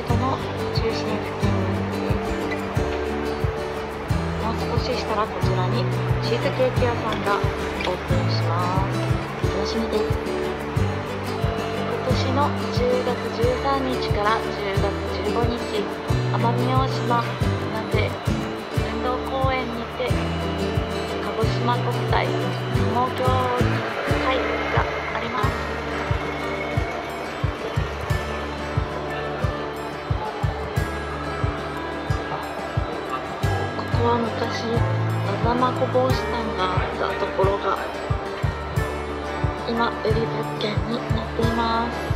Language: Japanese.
ートの中心付近もう少しした。らこちらにチーズケーキ屋さんがオープンします。楽しみです。今年の10月13日から10月15日奄美大島なんで運動公園にて鹿児島国体相撲協は昔ざまこ帽子店があったところが今売り物件になっています。